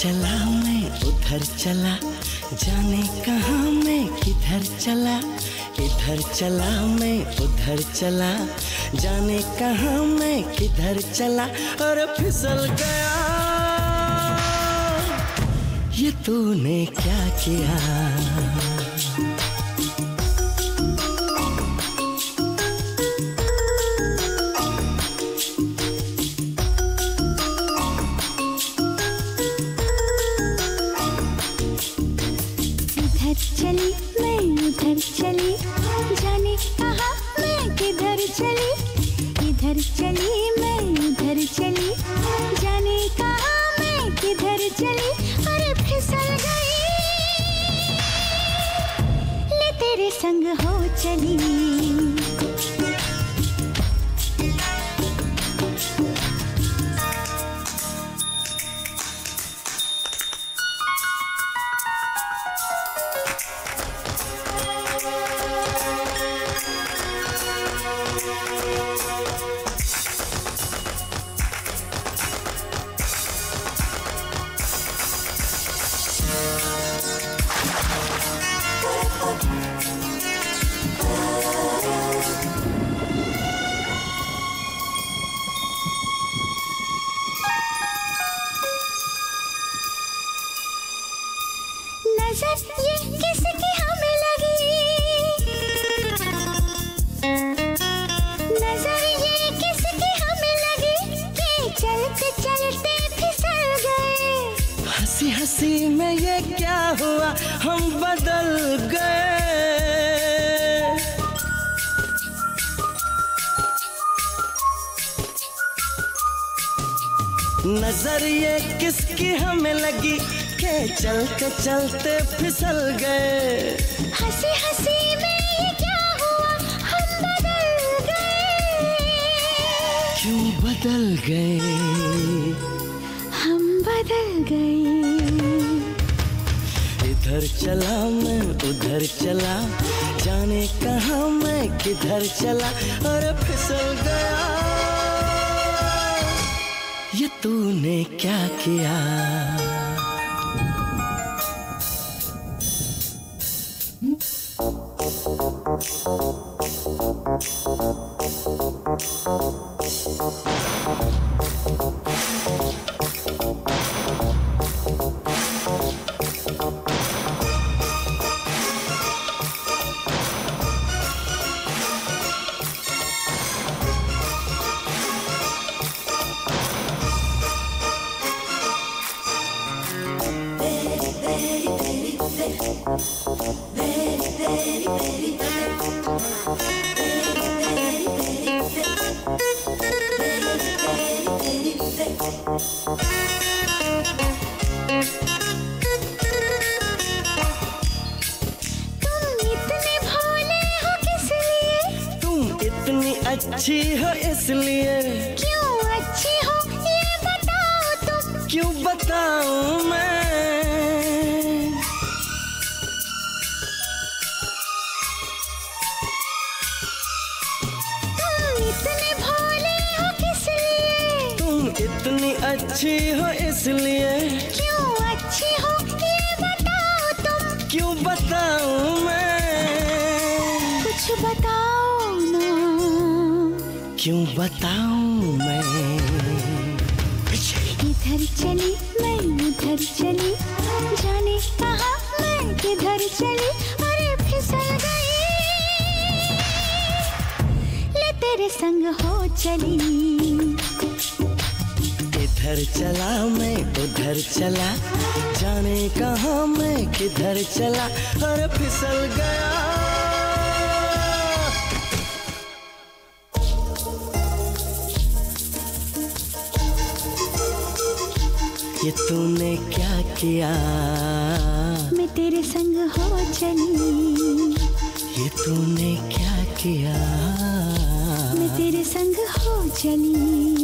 चला मैं, उधर चला। जाने कहाँ मैं, किधर चला। इधर चला मैं, उधर चला। जाने कहाँ मैं, किधर चला। और फिसल गया। ये तूने क्या किया? चली, मैं उधर चली। जाने कहा मैं किधर चली? इधर चली, मैं उधर चली। जाने कहा मैं किधर चली? अरे फिसल गई। ले तेरे संग हो चली। नज़र ये किसकी हमें लगी नज़र में क्या हुआ? हम बदल गए। नज़र ये किसकी हमें लगी? के चलते चलते फिसल गए। हँसी हँसी में ये क्या हुआ? हम बदल गए। क्यों बदल गए? हम बदल गए। इधर चला मैं उधर चला। जाने कहाँ मैं किधर चला? और फिसल गया। ये तूने क्या किया? तुम अच्छी हो इसलिए। क्यों अच्छी हो ये बताओ तुम क्यों बताऊँ मैं? तुम इतने भोले हो किस लिए? तुम इतनी अच्छी हो इसलिए। क्यों बताऊँ मैं? इधर चली मैं उधर चली। जाने कहा मैं किधर चली? अरे फिसल गई। ले तेरे संग हो चली। इधर चला मैं उधर चला। जाने कहाँ मैं किधर चला? और फिसल गया। ये तूने क्या किया? मैं तेरे संग हो चली। ये तूने क्या किया? मैं तेरे संग हो चली।